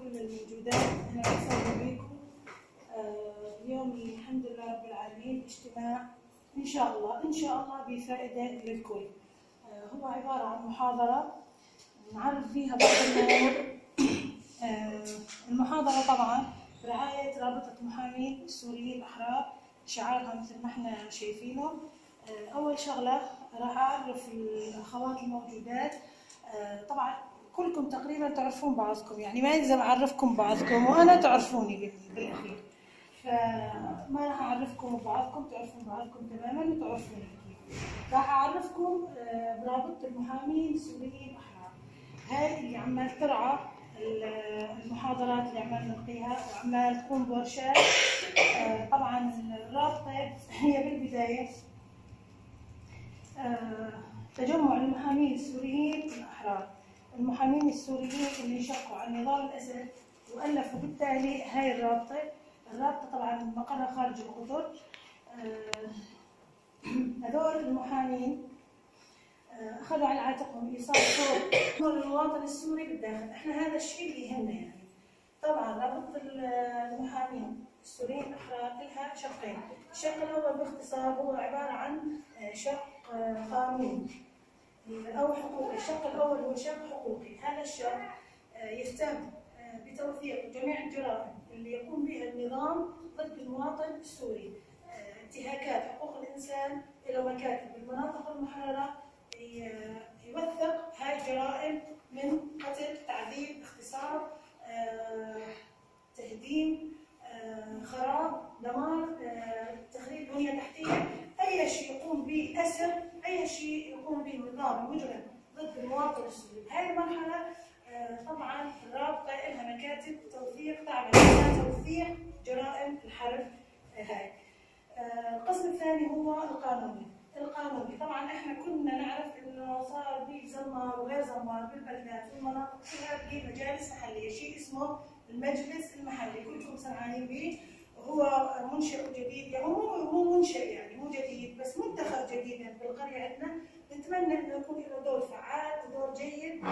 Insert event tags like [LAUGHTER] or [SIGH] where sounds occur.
كل الموجودات. أهلا وسهلا بكم. آه، اليوم الحمد لله رب العالمين اجتماع إن شاء الله إن شاء الله بفائدة للكل. آه، هو عبارة عن محاضرة. نعرف فيها بعض الأمور آه، المحاضرة طبعا برعايه رابطة محامين السوريين الأحرار شعارها مثل ما إحنا شايفينه. أول شغلة راح أعرف الأخوات الموجودات. طبعا كلكم تقريبا تعرفون بعضكم يعني ما يلزم أعرفكم بعضكم وأنا تعرفوني بال- بالأخير. فما راح أعرفكم ببعضكم تعرفون بعضكم تماما وتعرفوني. راح أعرفكم آه، برابطه المحامين السوريين الاحرار هاي اللي عمال ترعى ال- المحاضرات اللي عمال نلقيها وعمال تقوم بورشات آه، طبعا الرابطة هي بالبداية. آه، تجمع المحامين السوريين الأحرار. المحامين السوريين اللي انشقوا عن نظام الأسد وألفوا بالتالي هاي الرابطة. الرابطة طبعا مقرها خارج القطر آه، [CLEARS THROAT] هذول المحامين آه، أخذوا على عاتقهم إيصال صوت المواطن السوري بالداخل. إحنا هذا الشيء اللي يهمنا يعني. طبعا رابطة المحامين السوريين الأحرار لها شقين. الشق الأول باختصار هو عبارة عن آه، شق قانوني أو حقوقي الشق الأول هو شق حقوقي. هذا الشق آه، يهتم آه، بتوثيق جميع الجرائم اللي يقوم بها النظام ضد المواطن السوري. آه، انتهاكات حقوق الإنسان إلى مكاتب. المناطق المحررة يوثق هاي الجرائم من قتل تعذيب اغتصاب آه، تهديم خراب دمار تخريب بنية تحتية أي شيء يقوم به أسر أي شيء النظام المجرم ضد المواطن السوري هذه المرحلة آه، طبعا الرابطة لها مكاتب توثيق تعمل توثيق جرائم الحرب آه، هاي. آه، القسم الثاني هو القانوني. القانوني. طبعا إحنا كنا نعرف إنه صار في زمار وغير زمار بالبلدات والمناطق كلها بمجالس محلية. شيء اسمه المجلس المحلي. كلكم سمعانين به. وهو منشئ جديد يعني هو مو منشئ يعني مو جديد بس منتخب جديد بالقرية عندنا. نتمنى انه يكون له دور فعال ودور جيد.